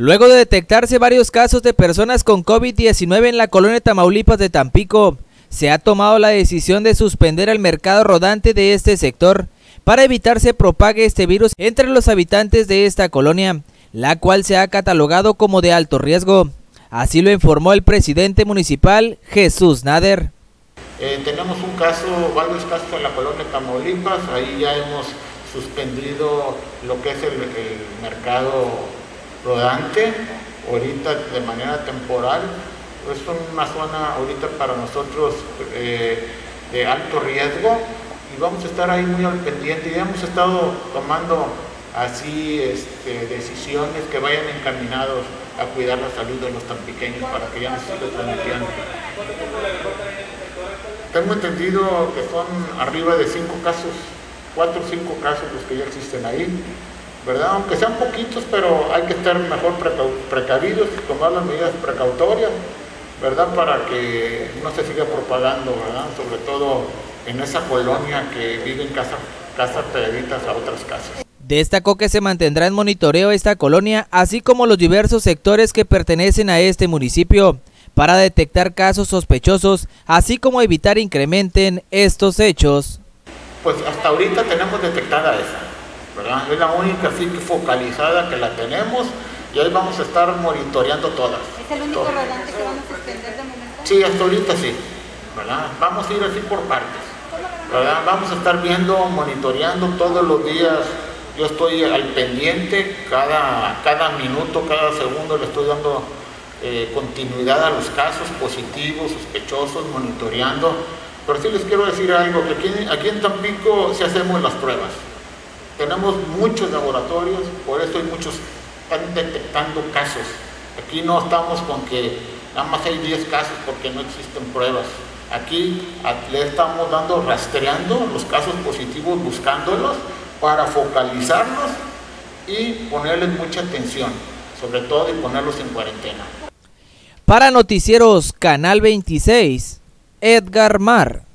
Luego de detectarse varios casos de personas con COVID-19 en la colonia Tamaulipas de Tampico, se ha tomado la decisión de suspender el mercado rodante de este sector para evitar se propague este virus entre los habitantes de esta colonia, la cual se ha catalogado como de alto riesgo. Así lo informó el presidente municipal Jesús Nader. Eh, tenemos un caso, varios casos en la colonia Tamaulipas, ahí ya hemos suspendido lo que es el, el mercado rodante, ahorita de manera temporal. Es una zona ahorita para nosotros eh, de alto riesgo y vamos a estar ahí muy al pendiente. Ya hemos estado tomando así este, decisiones que vayan encaminados a cuidar la salud de los tan pequeños para que ya no se transmitiendo. Tengo entendido que son arriba de cinco casos, cuatro o cinco casos los que ya existen ahí. ¿Verdad? Aunque sean poquitos, pero hay que estar mejor precavidos y tomar las medidas precautorias, ¿verdad? Para que no se siga propagando, ¿verdad? Sobre todo en esa colonia que viven casas, casas pegaditas a otras casas. Destacó que se mantendrá en monitoreo esta colonia, así como los diversos sectores que pertenecen a este municipio, para detectar casos sospechosos, así como evitar incrementen estos hechos. Pues hasta ahorita tenemos detectada esa. Es la única así focalizada que la tenemos y ahí vamos a estar monitoreando todas. ¿Es el único rodante que vamos a extender de momento? Sí, hasta ahorita sí, ¿verdad? Vamos a ir así por partes, ¿verdad? Vamos a estar viendo, monitoreando todos los días. Yo estoy al pendiente, cada, cada minuto, cada segundo le estoy dando eh, continuidad a los casos positivos, sospechosos, monitoreando. Pero sí les quiero decir algo, que aquí, aquí en Tampico se hacemos las pruebas. Tenemos muchos laboratorios, por eso hay muchos, están detectando casos. Aquí no estamos con que nada más hay 10 casos porque no existen pruebas. Aquí le estamos dando, rastreando los casos positivos, buscándolos para focalizarlos y ponerles mucha atención, sobre todo y ponerlos en cuarentena. Para Noticieros Canal 26, Edgar Mar.